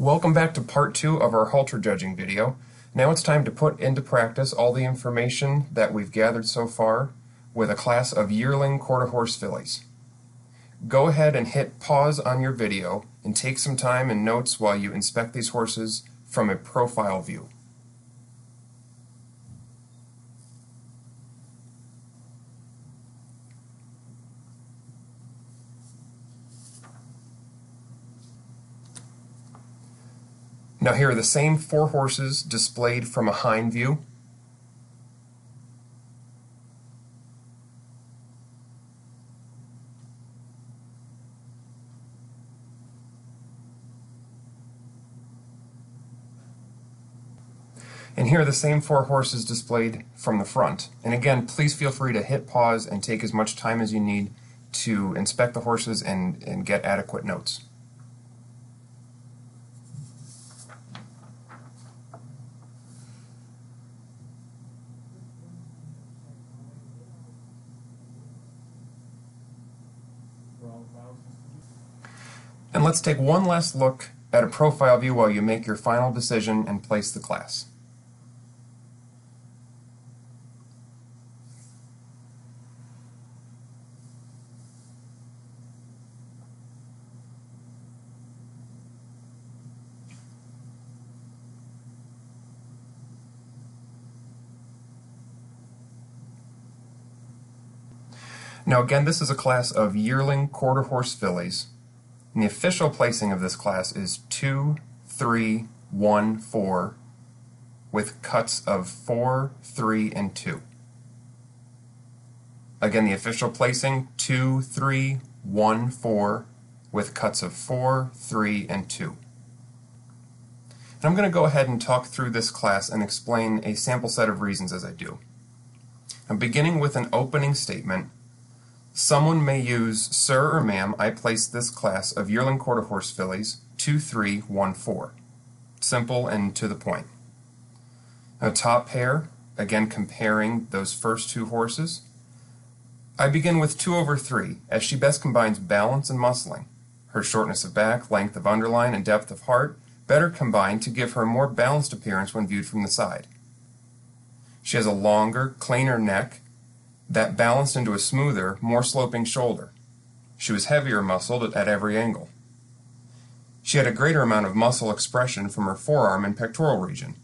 Welcome back to part two of our halter judging video. Now it's time to put into practice all the information that we've gathered so far with a class of yearling quarter horse fillies. Go ahead and hit pause on your video and take some time and notes while you inspect these horses from a profile view. Now here are the same four horses displayed from a hind view. And here are the same four horses displayed from the front. And again, please feel free to hit pause and take as much time as you need to inspect the horses and, and get adequate notes. And let's take one last look at a profile view while you make your final decision and place the class. Now again, this is a class of yearling quarter horse fillies and the official placing of this class is 2, 3, 1, 4, with cuts of 4, 3, and 2. Again, the official placing 2, 3, 1, 4, with cuts of 4, 3, and 2. And I'm going to go ahead and talk through this class and explain a sample set of reasons as I do. I'm beginning with an opening statement Someone may use Sir or Ma'am, I place this class of yearling quarter horse fillies 2314. Simple and to the point. A top pair, again comparing those first two horses. I begin with 2 over 3, as she best combines balance and muscling. Her shortness of back, length of underline, and depth of heart better combine to give her a more balanced appearance when viewed from the side. She has a longer, cleaner neck that balanced into a smoother, more sloping shoulder. She was heavier muscled at every angle. She had a greater amount of muscle expression from her forearm and pectoral region.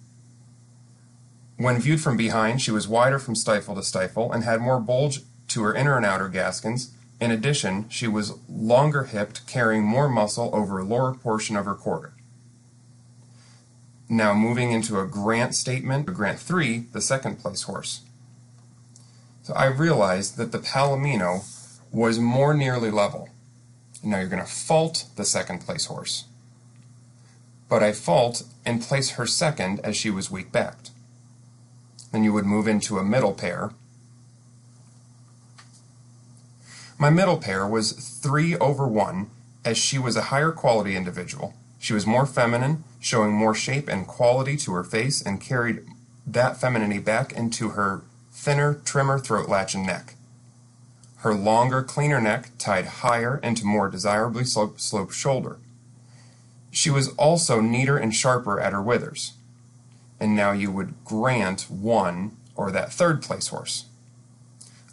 When viewed from behind, she was wider from stifle to stifle and had more bulge to her inner and outer gaskins. In addition, she was longer hipped, carrying more muscle over a lower portion of her quarter. Now moving into a Grant statement, Grant 3, the second place horse. So I realized that the Palomino was more nearly level. Now you're going to fault the second place horse. But I fault and place her second as she was weak backed. Then you would move into a middle pair. My middle pair was 3 over 1 as she was a higher quality individual. She was more feminine, showing more shape and quality to her face and carried that femininity back into her thinner, trimmer throat latch and neck. Her longer, cleaner neck tied higher into more desirably sloped, shoulder. She was also neater and sharper at her withers. And now you would grant one, or that third place horse.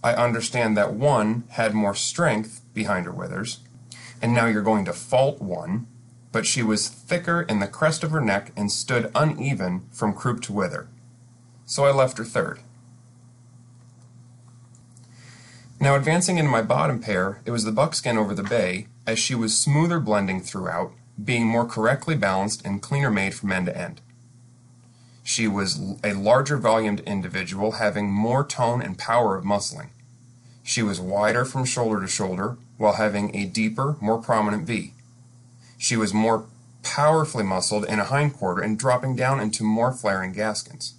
I understand that one had more strength behind her withers, and now you're going to fault one, but she was thicker in the crest of her neck and stood uneven from croup to wither. So I left her third. Now advancing into my bottom pair, it was the buckskin over the bay, as she was smoother blending throughout, being more correctly balanced and cleaner made from end to end. She was a larger volumed individual, having more tone and power of muscling. She was wider from shoulder to shoulder, while having a deeper, more prominent V. She was more powerfully muscled in a hindquarter and dropping down into more flaring gaskins.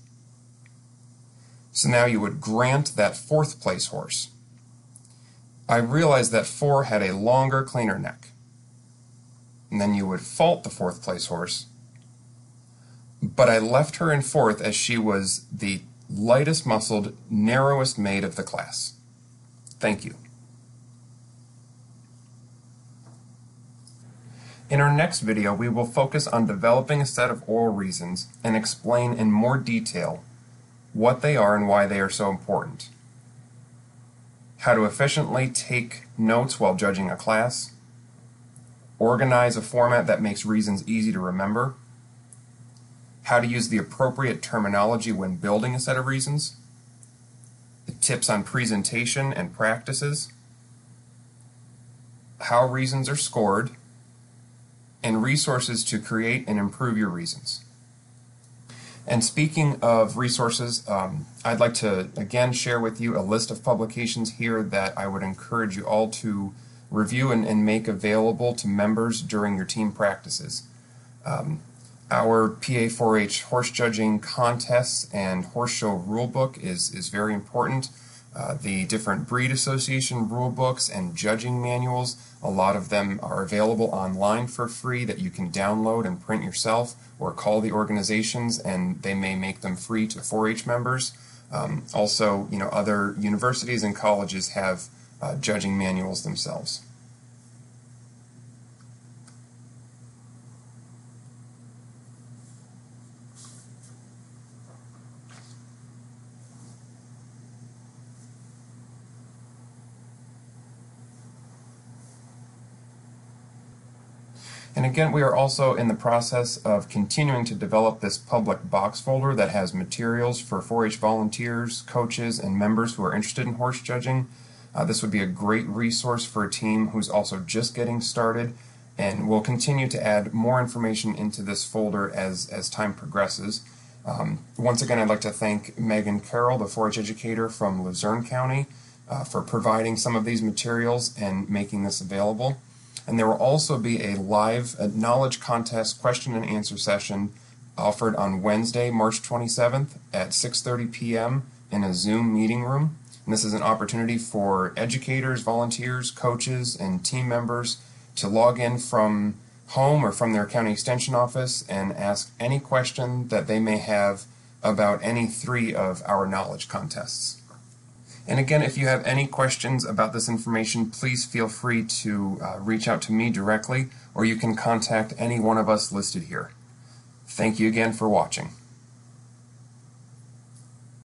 So now you would grant that fourth place horse. I realized that 4 had a longer, cleaner neck. And then you would fault the fourth place horse. But I left her in fourth as she was the lightest muscled, narrowest made of the class. Thank you. In our next video, we will focus on developing a set of oral reasons and explain in more detail what they are and why they are so important, how to efficiently take notes while judging a class, organize a format that makes reasons easy to remember, how to use the appropriate terminology when building a set of reasons, tips on presentation and practices, how reasons are scored, and resources to create and improve your reasons. And speaking of resources, um, I'd like to again share with you a list of publications here that I would encourage you all to review and, and make available to members during your team practices. Um, our PA4H horse judging contests and horse show rulebook is, is very important. Uh, the different breed association rule books and judging manuals, a lot of them are available online for free that you can download and print yourself or call the organizations and they may make them free to 4-H members. Um, also, you know, other universities and colleges have uh, judging manuals themselves. And again, we are also in the process of continuing to develop this public box folder that has materials for 4-H volunteers, coaches, and members who are interested in horse judging. Uh, this would be a great resource for a team who's also just getting started, and we'll continue to add more information into this folder as, as time progresses. Um, once again, I'd like to thank Megan Carroll, the 4-H educator from Luzerne County, uh, for providing some of these materials and making this available. And there will also be a live knowledge contest question and answer session offered on Wednesday, March 27th at 6:30 p.m. in a Zoom meeting room. And this is an opportunity for educators, volunteers, coaches, and team members to log in from home or from their county extension office and ask any question that they may have about any three of our knowledge contests. And again, if you have any questions about this information, please feel free to uh, reach out to me directly, or you can contact any one of us listed here. Thank you again for watching.